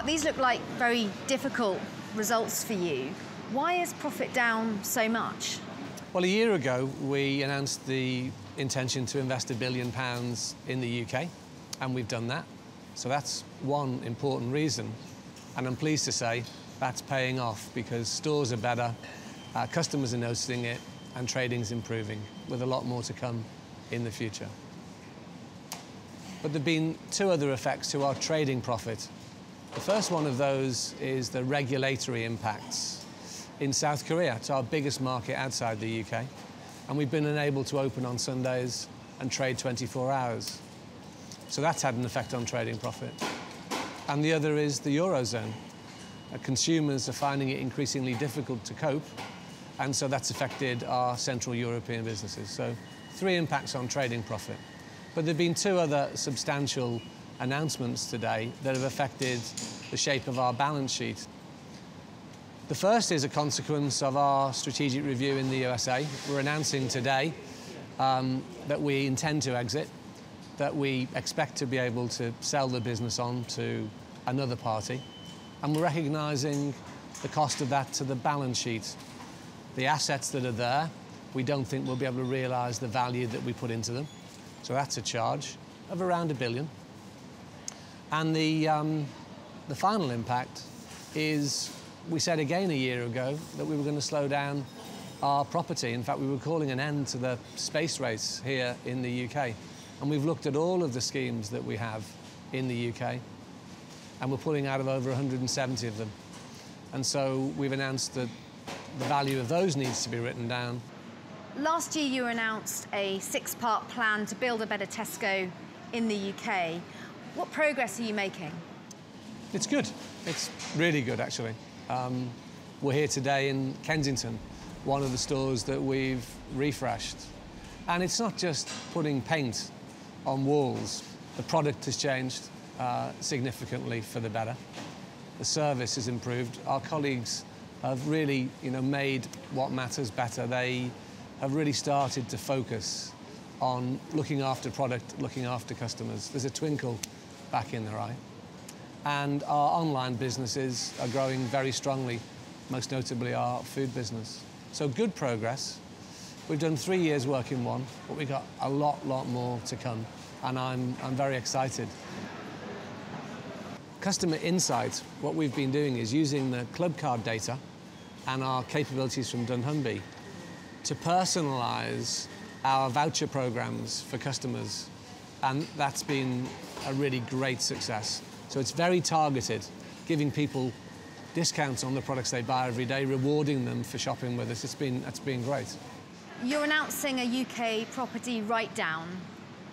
These look like very difficult results for you. Why is profit down so much? Well, a year ago, we announced the intention to invest a billion pounds in the UK, and we've done that. So that's one important reason. And I'm pleased to say that's paying off because stores are better, uh, customers are noticing it, and trading's improving, with a lot more to come in the future. But there have been two other effects to our trading profit. The first one of those is the regulatory impacts. In South Korea, it's our biggest market outside the UK, and we've been unable to open on Sundays and trade 24 hours. So that's had an effect on trading profit. And the other is the Eurozone. Uh, consumers are finding it increasingly difficult to cope, and so that's affected our Central European businesses. So three impacts on trading profit. But there have been two other substantial announcements today that have affected the shape of our balance sheet. The first is a consequence of our strategic review in the USA. We're announcing today um, that we intend to exit that we expect to be able to sell the business on to another party. And we're recognising the cost of that to the balance sheet. The assets that are there, we don't think we'll be able to realise the value that we put into them. So that's a charge of around a billion. And the, um, the final impact is we said again a year ago that we were going to slow down our property. In fact, we were calling an end to the space race here in the UK. And we've looked at all of the schemes that we have in the UK, and we're pulling out of over 170 of them. And so we've announced that the value of those needs to be written down. Last year, you announced a six part plan to build a better Tesco in the UK. What progress are you making? It's good. It's really good, actually. Um, we're here today in Kensington, one of the stores that we've refreshed. And it's not just putting paint on walls. The product has changed uh, significantly for the better. The service has improved. Our colleagues have really you know, made what matters better. They have really started to focus on looking after product, looking after customers. There's a twinkle back in their eye. And our online businesses are growing very strongly, most notably our food business. So good progress. We've done three years work in one, but we've got a lot, lot more to come, and I'm, I'm very excited. Customer insight, what we've been doing is using the Clubcard data and our capabilities from dunnhumby to personalise our voucher programs for customers, and that's been a really great success. So it's very targeted, giving people discounts on the products they buy every day, rewarding them for shopping with us. It's been, it's been great. You're announcing a UK property write-down.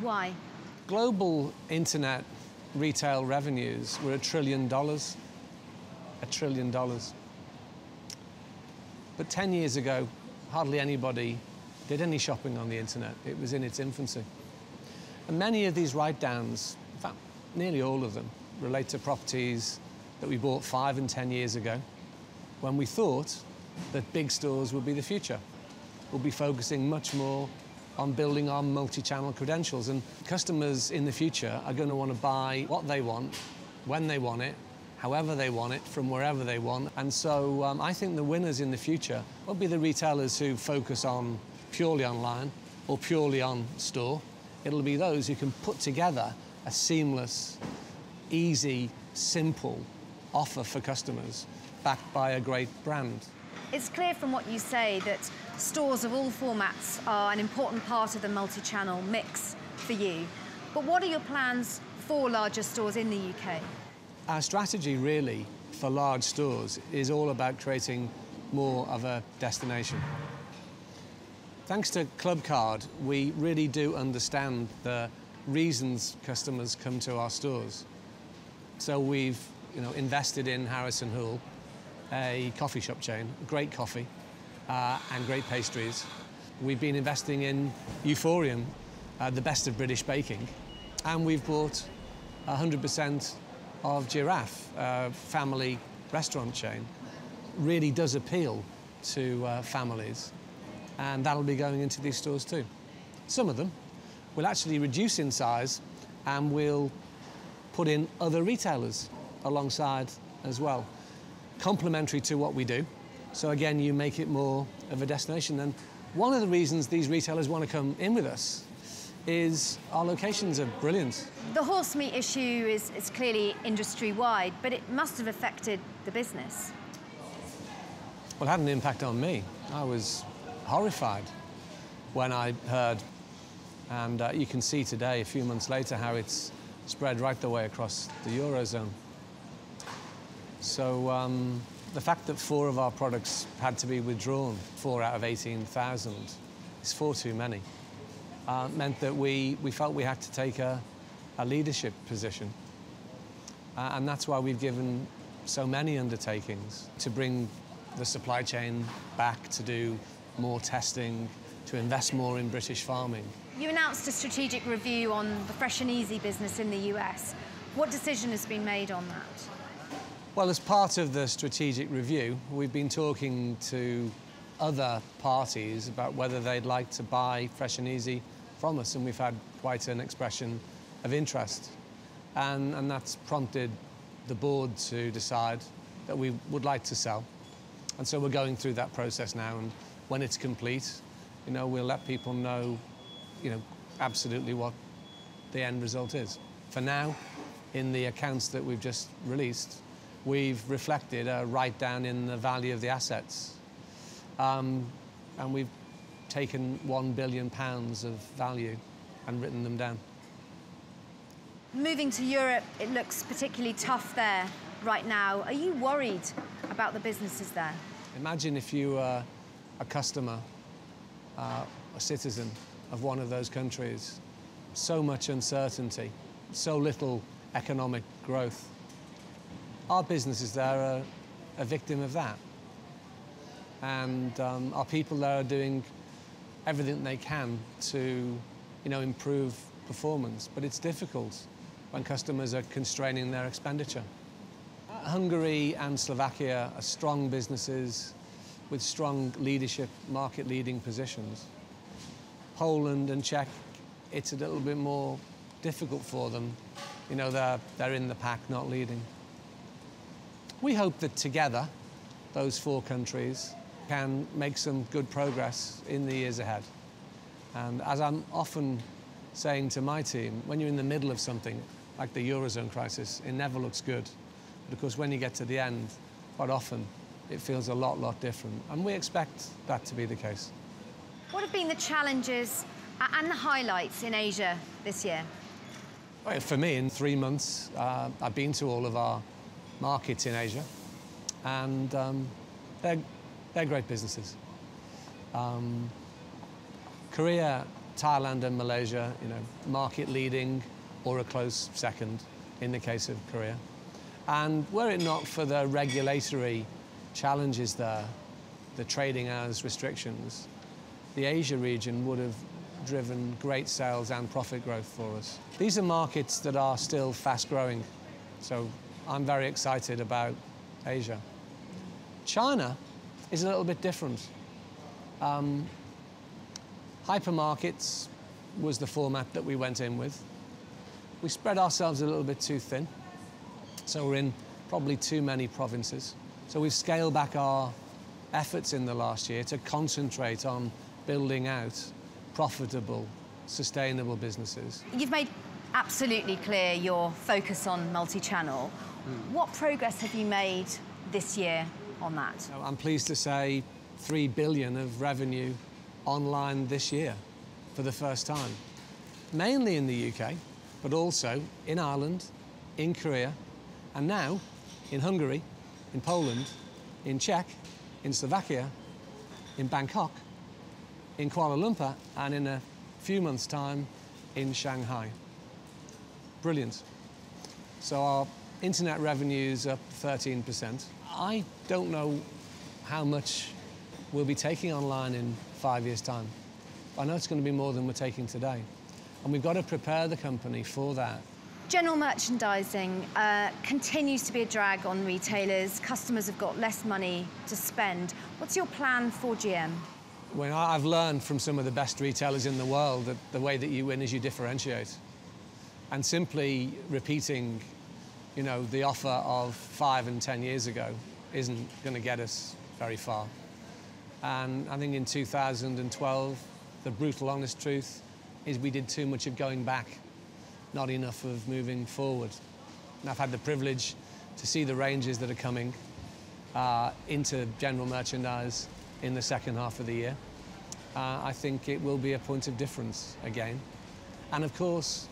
Why? Global internet retail revenues were a trillion dollars. A trillion dollars. But 10 years ago, hardly anybody did any shopping on the internet. It was in its infancy. And many of these write-downs, in fact, nearly all of them, relate to properties that we bought five and 10 years ago when we thought that big stores would be the future We'll be focusing much more on building our multi-channel credentials. And customers in the future are going to want to buy what they want, when they want it, however they want it, from wherever they want. And so um, I think the winners in the future will be the retailers who focus on purely online or purely on store. It'll be those who can put together a seamless, easy, simple offer for customers backed by a great brand. It's clear from what you say that stores of all formats are an important part of the multi-channel mix for you. But what are your plans for larger stores in the UK? Our strategy really for large stores is all about creating more of a destination. Thanks to Clubcard, we really do understand the reasons customers come to our stores. So we've you know, invested in Harris + Hoole, a coffee shop chain, great coffee uh, and great pastries. We've been investing in Euphorium, uh, the best of British baking, and we've bought 100% of Giraffe, a family restaurant chain. Really does appeal to uh, families, and that'll be going into these stores too. Some of them will actually reduce in size and we'll put in other retailers alongside as well, complementary to what we do. So again, you make it more of a destination. And one of the reasons these retailers want to come in with us is our locations are brilliant. The horse meat issue is, is clearly industry-wide, but it must have affected the business. Well, it had an impact on me. I was horrified when I heard, and uh, you can see today, a few months later, how it's spread right the way across the Eurozone. So um, the fact that four of our products had to be withdrawn, four out of 18,000, is far too many uh, meant that we, we felt we had to take a, a leadership position. Uh, and that's why we've given so many undertakings to bring the supply chain back, to do more testing, to invest more in British farming. You announced a strategic review on the Fresh and Easy business in the US. What decision has been made on that? Well, as part of the strategic review, we've been talking to other parties about whether they'd like to buy Fresh and Easy from us, and we've had quite an expression of interest. And, and that's prompted the board to decide that we would like to sell. And so we're going through that process now, and when it's complete, you know, we'll let people know, you know, absolutely what the end result is. For now, in the accounts that we've just released, we've reflected a write down in the value of the assets. Um, and we've taken one billion pounds of value and written them down. Moving to Europe, it looks particularly tough there right now. Are you worried about the businesses there? Imagine if you were a customer, uh, a citizen of one of those countries. So much uncertainty, so little economic growth. Our businesses there are a victim of that and um, our people there are doing everything they can to you know, improve performance. But it's difficult when customers are constraining their expenditure. Hungary and Slovakia are strong businesses with strong leadership, market-leading positions. Poland and Czech, it's a little bit more difficult for them. You know, they're, they're in the pack, not leading. We hope that together, those four countries, can make some good progress in the years ahead. And as I'm often saying to my team, when you're in the middle of something like the Eurozone crisis, it never looks good. Course, when you get to the end, quite often it feels a lot, lot different. And we expect that to be the case. What have been the challenges and the highlights in Asia this year? Well, for me, in three months, uh, I've been to all of our markets in Asia, and um, they're they're great businesses. Um, Korea, Thailand and Malaysia, you know, market leading or a close second in the case of Korea. And were it not for the regulatory challenges there, the trading hours restrictions, the Asia region would have driven great sales and profit growth for us. These are markets that are still fast growing, so I'm very excited about Asia. China is a little bit different. Um, hypermarkets was the format that we went in with. We spread ourselves a little bit too thin, so we're in probably too many provinces. So we've scaled back our efforts in the last year to concentrate on building out profitable, sustainable businesses. You've made absolutely clear your focus on multi-channel. Mm. What progress have you made this year on that? I'm pleased to say 3 billion of revenue online this year for the first time. Mainly in the UK, but also in Ireland, in Korea, and now in Hungary, in Poland, in Czech, in Slovakia, in Bangkok, in Kuala Lumpur, and in a few months' time in Shanghai. Brilliant. So our internet revenues up 13%. I don't know how much we'll be taking online in five years' time. I know it's going to be more than we're taking today. And we've got to prepare the company for that. General merchandising uh, continues to be a drag on retailers. Customers have got less money to spend. What's your plan for GM? Well, I've learned from some of the best retailers in the world that the way that you win is you differentiate. And simply repeating you know, the offer of five and 10 years ago isn't going to get us very far. And I think in 2012, the brutal honest truth is we did too much of going back, not enough of moving forward. And I've had the privilege to see the ranges that are coming uh, into general merchandise in the second half of the year. Uh, I think it will be a point of difference again. And of course,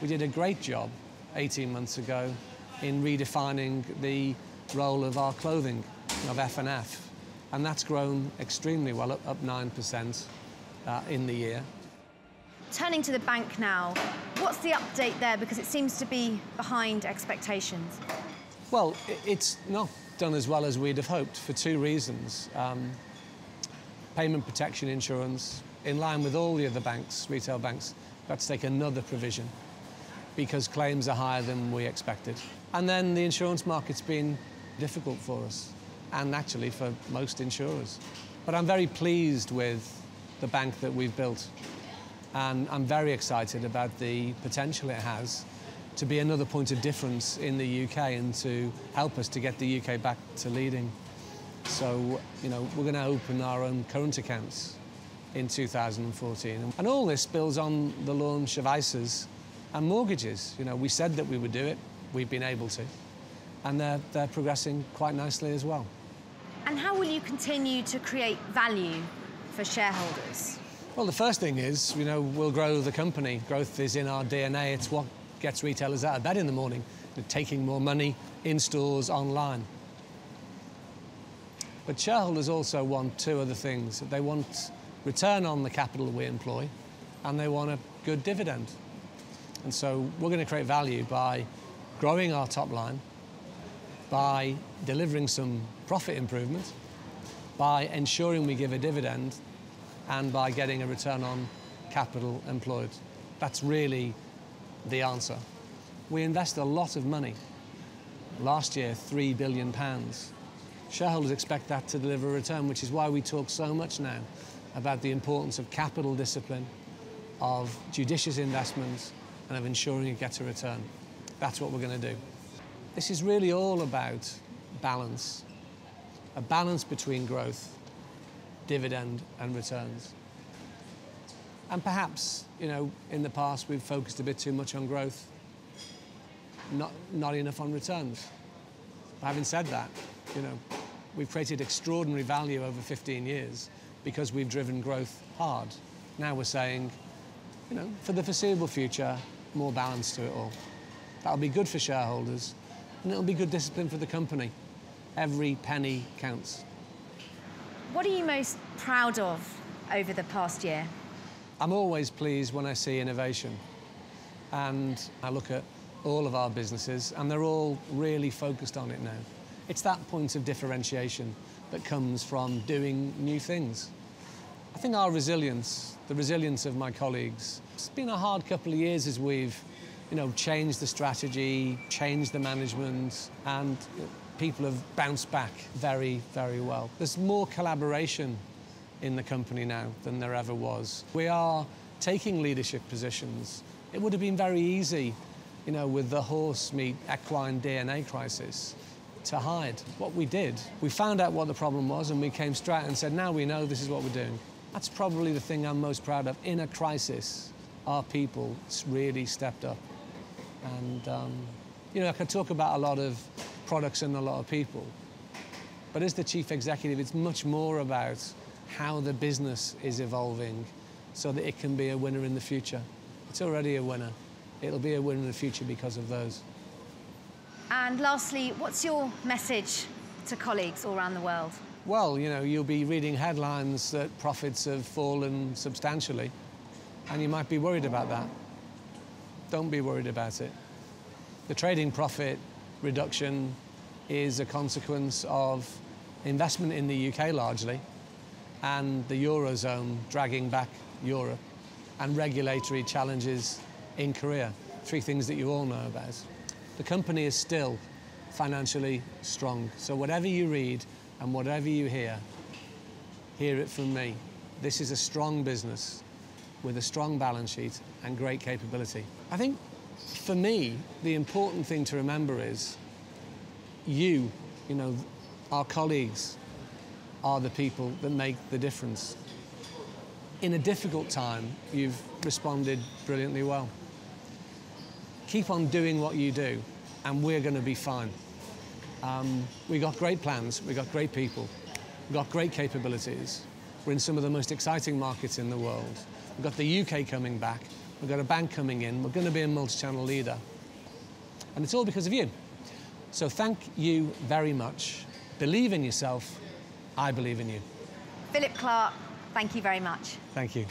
we did a great job 18 months ago in redefining the role of our clothing, of F&F. And that's grown extremely well, up, up 9% uh, in the year. Turning to the bank now, what's the update there? Because it seems to be behind expectations. Well, it's not done as well as we'd have hoped for two reasons. Um, payment protection insurance, in line with all the other banks, retail banks, got to take another provision because claims are higher than we expected. And then the insurance market's been difficult for us, and actually for most insurers. But I'm very pleased with the bank that we've built, and I'm very excited about the potential it has to be another point of difference in the UK and to help us to get the UK back to leading. So, you know, we're going to open our own current accounts in 2014. And all this builds on the launch of ISAs and mortgages. You know, we said that we would do it, we've been able to. And they're, they're progressing quite nicely as well. And how will you continue to create value for shareholders? Well, the first thing is, you know, we'll grow the company. Growth is in our DNA. It's what gets retailers out of bed in the morning, taking more money in stores, online. But shareholders also want two other things. They want return on the capital we employ, and they want a good dividend. And so we're going to create value by growing our top line, by delivering some profit improvement, by ensuring we give a dividend, and by getting a return on capital employed. That's really the answer. We invest a lot of money. Last year, £3 billion. Shareholders expect that to deliver a return, which is why we talk so much now about the importance of capital discipline, of judicious investments, and of ensuring it gets a return. That's what we're going to do. This is really all about balance, a balance between growth, dividend, and returns. And perhaps, you know, in the past we've focused a bit too much on growth, not, not enough on returns. But having said that, you know, we've created extraordinary value over 15 years because we've driven growth hard. Now we're saying, you know, for the foreseeable future, more balance to it all. That'll be good for shareholders and it'll be good discipline for the company. Every penny counts. What are you most proud of over the past year? I'm always pleased when I see innovation. And I look at all of our businesses, and they're all really focused on it now. It's that point of differentiation that comes from doing new things. I think our resilience, the resilience of my colleagues, it's been a hard couple of years as we've you know, changed the strategy, changed the management, and people have bounced back very, very well. There's more collaboration in the company now than there ever was. We are taking leadership positions. It would have been very easy, you know, with the horse meat equine DNA crisis to hide. What we did, we found out what the problem was and we came straight and said, now we know this is what we're doing. That's probably the thing I'm most proud of. In a crisis, our people really stepped up. And, um, you know, I could talk about a lot of products and a lot of people. But as the chief executive, it's much more about how the business is evolving so that it can be a winner in the future. It's already a winner. It'll be a winner in the future because of those. And lastly, what's your message to colleagues all around the world? Well, you know, you'll be reading headlines that profits have fallen substantially, and you might be worried about that. Don't be worried about it. The trading profit reduction is a consequence of investment in the UK largely, and the Eurozone dragging back Europe, and regulatory challenges in Korea. Three things that you all know about. The company is still financially strong. So whatever you read and whatever you hear, hear it from me. This is a strong business with a strong balance sheet and great capability. I think for me, the important thing to remember is you, you know, our colleagues are the people that make the difference. In a difficult time, you've responded brilliantly well. Keep on doing what you do, and we're going to be fine. Um, we got great plans, We've got great people, We've got great capabilities. We're in some of the most exciting markets in the world. We've got the UK coming back, we've got a bank coming in, we're going to be a multi-channel leader. And it's all because of you. So thank you very much. Believe in yourself. I believe in you. Philip Clarke, thank you very much. Thank you.